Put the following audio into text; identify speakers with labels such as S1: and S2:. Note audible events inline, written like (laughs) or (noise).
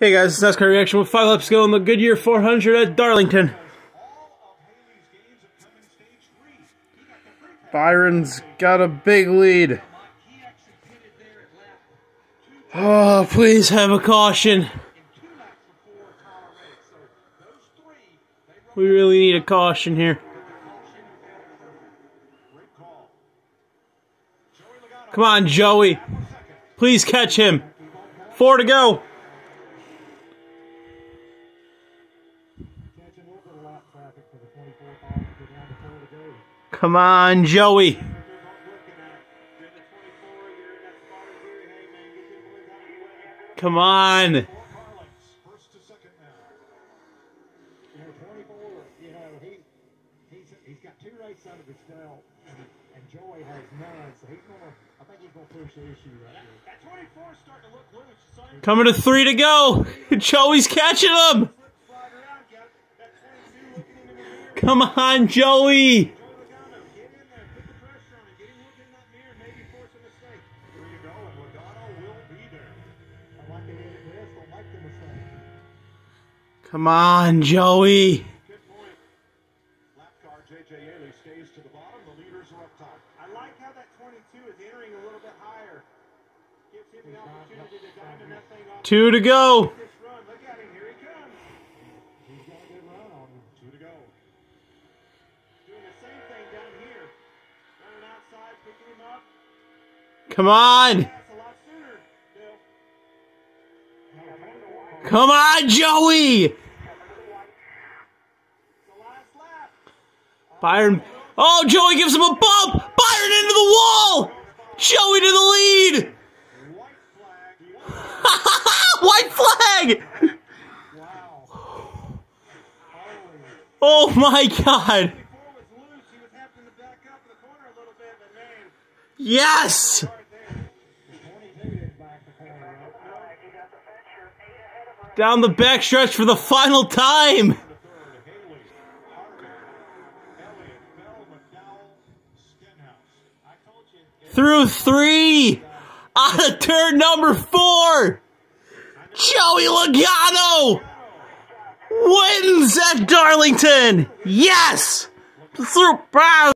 S1: Hey guys, it's NASCAR Reaction with five laps to go in the Goodyear 400 at Darlington. Byron's got a big lead. Oh, please have a caution. We really need a caution here. Come on, Joey. Please catch him. Four to go.
S2: Starting to look loose. Son,
S1: Coming to three to go. (laughs) Joey's catching him. Come on, Joey. Come on, Joey.
S2: Good point. Lap car JJ Yeley stays to the bottom. The leaders are up top. I like how that 22 is entering a little bit higher. Gives him the opportunity to diamond that thing off
S1: Two to go.
S2: Two to go.
S1: Come on.
S2: That's a lot sooner, Bill.
S1: Come on, Joey.
S2: It's the last lap.
S1: Byron. Oh, Joey gives him a bump. Byron into the wall. Joey to the lead. (laughs)
S2: White flag.
S1: White flag. Oh my God.
S2: Up.
S1: Down the backstretch for the final time. Through three. On a turn number four. Joey Logano wins at Darlington. Yes. Through.